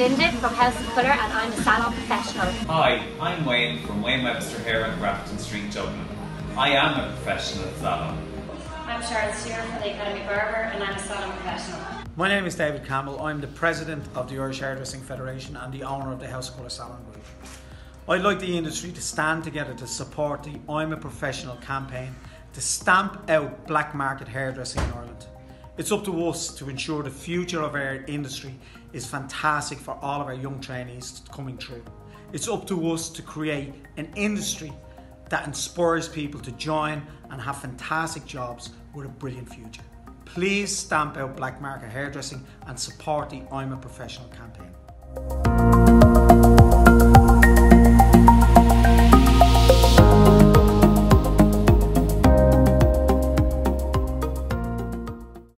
from House of Colour and I'm a salon professional. Hi, I'm Wayne from Wayne Webster Hair on Grafton Street, Dublin. I am a professional salon. I'm Charlotte Stewart from the Academy Barber and I'm a salon professional. My name is David Campbell. I'm the president of the Irish Hairdressing Federation and the owner of the House of Colour Salon Group. I'd like the industry to stand together to support the I'm a Professional campaign to stamp out black market hairdressing in Ireland. It's up to us to ensure the future of our industry is fantastic for all of our young trainees coming through. It's up to us to create an industry that inspires people to join and have fantastic jobs with a brilliant future. Please stamp out black market hairdressing and support the I'm a Professional campaign.